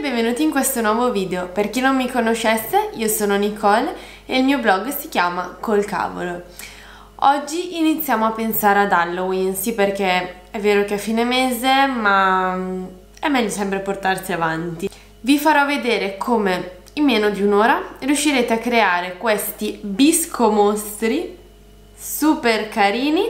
benvenuti in questo nuovo video. Per chi non mi conoscesse, io sono Nicole e il mio blog si chiama Col Cavolo. Oggi iniziamo a pensare ad Halloween, sì perché è vero che è fine mese, ma mm, è meglio sempre portarsi avanti. Vi farò vedere come in meno di un'ora riuscirete a creare questi bisco mostri super carini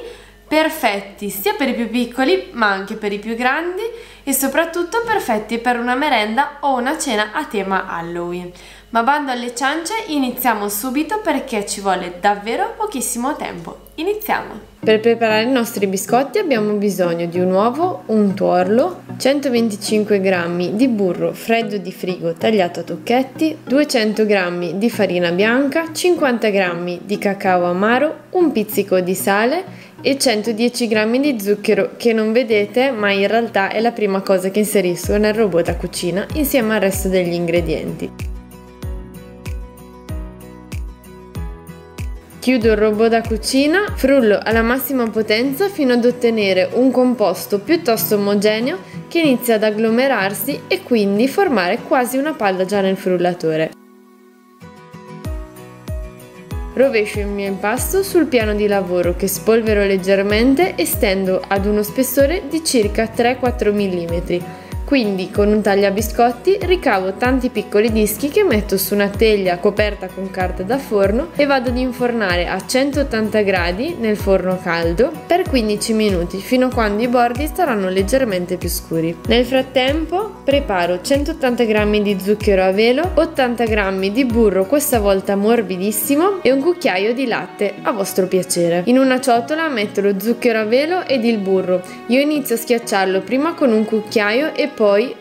perfetti sia per i più piccoli ma anche per i più grandi e soprattutto perfetti per una merenda o una cena a tema Halloween. Ma bando alle ciance, iniziamo subito perché ci vuole davvero pochissimo tempo. Iniziamo! Per preparare i nostri biscotti abbiamo bisogno di un uovo, un tuorlo, 125 g di burro freddo di frigo tagliato a tocchetti, 200 g di farina bianca, 50 g di cacao amaro, un pizzico di sale e 110 g di zucchero che non vedete ma in realtà è la prima cosa che inserisco nel robot da cucina insieme al resto degli ingredienti. Chiudo il robot da cucina, frullo alla massima potenza fino ad ottenere un composto piuttosto omogeneo che inizia ad agglomerarsi e quindi formare quasi una palla già nel frullatore. Rovescio il mio impasto sul piano di lavoro che spolvero leggermente e stendo ad uno spessore di circa 3-4 mm quindi con un tagliabiscotti ricavo tanti piccoli dischi che metto su una teglia coperta con carta da forno e vado ad infornare a 180 gradi nel forno caldo per 15 minuti fino a quando i bordi saranno leggermente più scuri. Nel frattempo preparo 180 g di zucchero a velo, 80 g di burro questa volta morbidissimo e un cucchiaio di latte a vostro piacere. In una ciotola metto lo zucchero a velo ed il burro. Io inizio a schiacciarlo prima con un cucchiaio e poi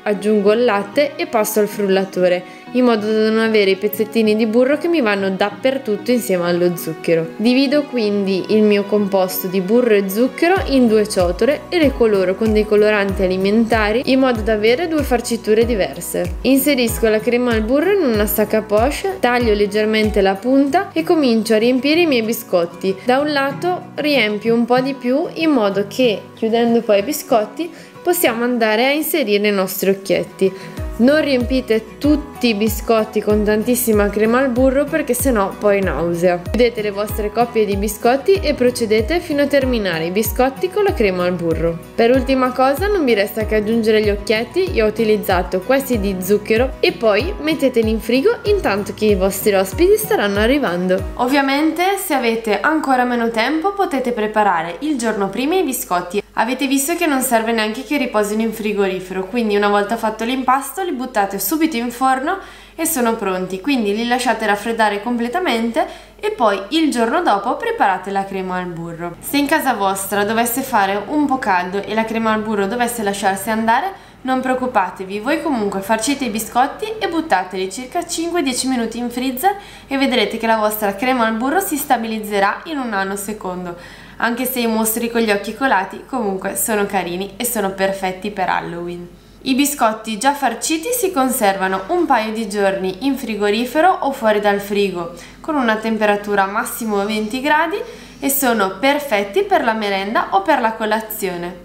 aggiungo il latte e passo al frullatore in modo da non avere i pezzettini di burro che mi vanno dappertutto insieme allo zucchero. Divido quindi il mio composto di burro e zucchero in due ciotole e le coloro con dei coloranti alimentari in modo da avere due farciture diverse. Inserisco la crema al burro in una sacca poche, taglio leggermente la punta e comincio a riempire i miei biscotti. Da un lato riempio un po' di più in modo che, chiudendo poi i biscotti, possiamo andare a inserire i nostri occhietti. Non riempite tutti i biscotti con tantissima crema al burro perché sennò poi nausea. Chiudete le vostre coppie di biscotti e procedete fino a terminare i biscotti con la crema al burro. Per ultima cosa non vi resta che aggiungere gli occhietti, io ho utilizzato questi di zucchero e poi metteteli in frigo intanto che i vostri ospiti staranno arrivando. Ovviamente se avete ancora meno tempo potete preparare il giorno prima i biscotti Avete visto che non serve neanche che riposino in frigorifero, quindi una volta fatto l'impasto li buttate subito in forno e sono pronti, quindi li lasciate raffreddare completamente e poi il giorno dopo preparate la crema al burro. Se in casa vostra dovesse fare un po' caldo e la crema al burro dovesse lasciarsi andare, non preoccupatevi, voi comunque farcite i biscotti e buttateli circa 5-10 minuti in freezer e vedrete che la vostra crema al burro si stabilizzerà in un nanosecondo anche se i mostri con gli occhi colati comunque sono carini e sono perfetti per Halloween. I biscotti già farciti si conservano un paio di giorni in frigorifero o fuori dal frigo con una temperatura massimo 20 gradi e sono perfetti per la merenda o per la colazione.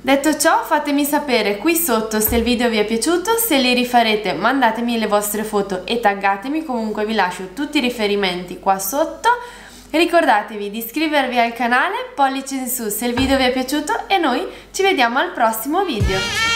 Detto ciò fatemi sapere qui sotto se il video vi è piaciuto, se li rifarete mandatemi le vostre foto e taggatemi, comunque vi lascio tutti i riferimenti qua sotto Ricordatevi di iscrivervi al canale, pollice in su se il video vi è piaciuto e noi ci vediamo al prossimo video.